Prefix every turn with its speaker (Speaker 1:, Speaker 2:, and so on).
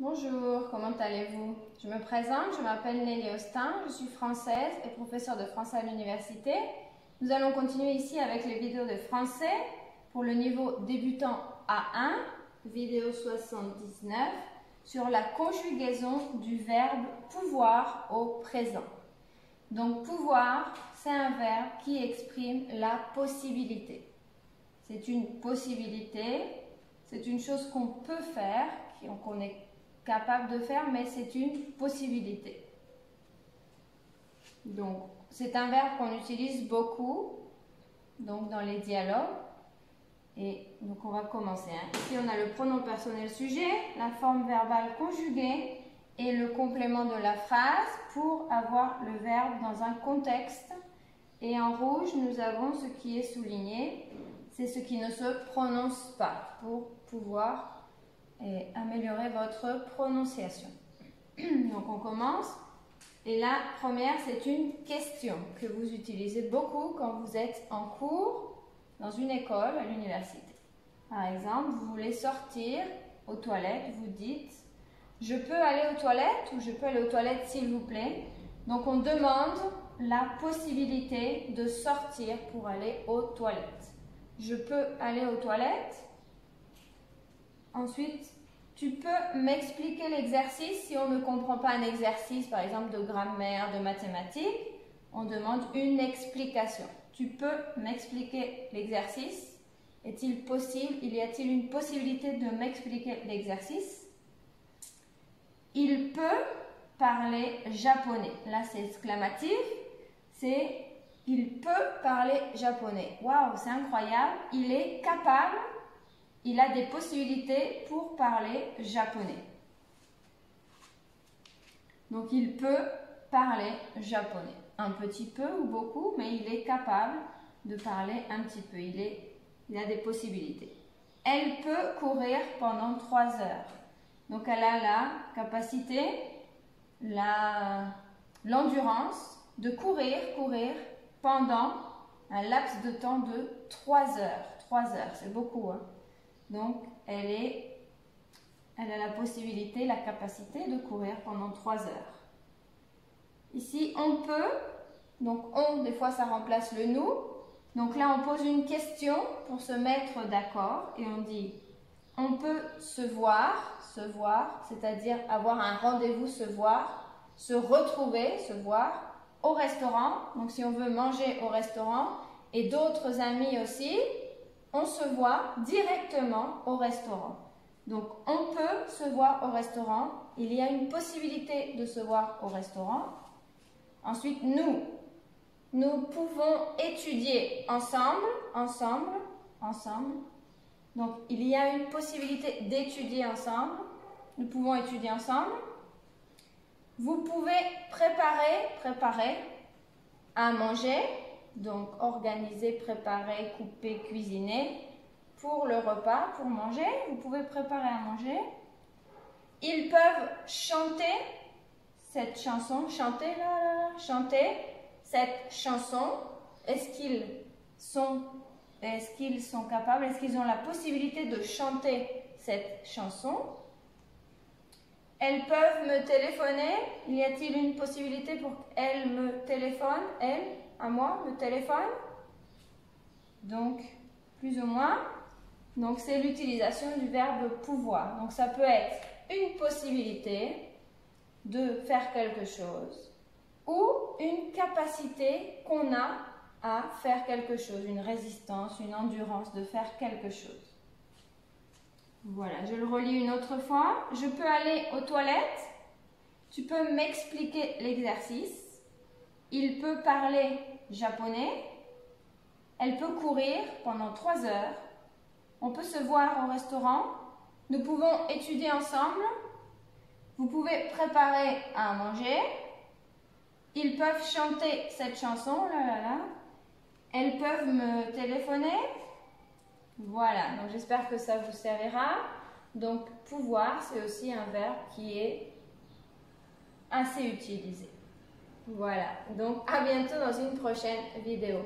Speaker 1: Bonjour, comment allez-vous? Je me présente, je m'appelle Nelly Austin, je suis française et professeure de français à l'université. Nous allons continuer ici avec les vidéos de français pour le niveau débutant A1, vidéo 79, sur la conjugaison du verbe pouvoir au présent. Donc pouvoir, c'est un verbe qui exprime la possibilité. C'est une possibilité, c'est une chose qu'on peut faire, qu'on est capable de faire, mais c'est une possibilité. Donc, c'est un verbe qu'on utilise beaucoup donc dans les dialogues. Et donc, on va commencer. Hein. Ici, on a le pronom personnel sujet, la forme verbale conjuguée et le complément de la phrase pour avoir le verbe dans un contexte. Et en rouge, nous avons ce qui est souligné, c'est ce qui ne se prononce pas pour pouvoir eh, améliorer votre prononciation. Donc on commence. Et la première, c'est une question que vous utilisez beaucoup quand vous êtes en cours dans une école, à l'université. Par exemple, vous voulez sortir aux toilettes, vous dites je peux aller aux toilettes ou je peux aller aux toilettes s'il vous plaît? Donc on demande la possibilité de sortir pour aller aux toilettes. Je peux aller aux toilettes. Ensuite, tu peux m'expliquer l'exercice si on ne comprend pas un exercice, par exemple de grammaire, de mathématiques. On demande une explication. Tu peux m'expliquer l'exercice? Est-il possible, il y a-t-il une possibilité de m'expliquer l'exercice? Il peut parler japonais. Là, c'est exclamatif. C'est il peut parler japonais. Waouh, c'est incroyable. Il est capable, il a des possibilités pour parler japonais. Donc, il peut parler japonais. Un petit peu ou beaucoup, mais il est capable de parler un petit peu. Il, a des possibilités. Elle peut courir pendant trois heures. Donc elle a la capacité, l'endurance de courir, courir pendant un laps de temps de 3 heures. 3 heures, c'est beaucoup. Hein. Donc elle, a la possibilité, la capacité de courir pendant 3 heures. Ici, on peut, donc on, des fois ça remplace le nous. Donc là, on pose une question pour se mettre d'accord et on dit on peut se voir, se voir, c'est-à-dire avoir un rendez-vous, se voir, se retrouver, se voir au restaurant. Donc si on veut manger au restaurant et d'autres amis aussi, on se voit directement au restaurant. Donc on peut se voir au restaurant, il y a une possibilité de se voir au restaurant. Ensuite, nous, nous pouvons étudier ensemble, ensemble, ensemble, donc, il y a une possibilité d'étudier ensemble. Nous pouvons étudier ensemble. Vous pouvez préparer, préparer à manger. Donc, organiser, préparer, couper, cuisiner pour le repas, pour manger. Vous pouvez préparer à manger. Ils peuvent chanter cette chanson, chanter, là, chanter cette chanson. Est-ce qu'ils sont est-ce qu'ils sont capables, est-ce qu'ils ont la possibilité de chanter cette chanson? Elles peuvent me téléphoner. Y a-t-il une possibilité pour qu'elles me téléphonent, elles, à moi, me téléphonent? Donc, plus ou moins. Donc, c'est l'utilisation du verbe pouvoir. Donc, ça peut être une possibilité de faire quelque chose ou une capacité qu'on a à faire quelque chose, une résistance, une endurance de faire quelque chose. Voilà, je le relis une autre fois. Je peux aller aux toilettes. Tu peux m'expliquer l'exercice. Il peut parler japonais. Elle peut courir pendant trois heures. On peut se voir au restaurant. Nous pouvons étudier ensemble. Vous pouvez préparer à manger. Ils peuvent chanter cette chanson. Là, là. Elles peuvent me téléphoner. Voilà, donc j'espère que ça vous servira. Donc pouvoir, c'est aussi un verbe qui est assez utilisé. Voilà, donc à bientôt dans une prochaine vidéo.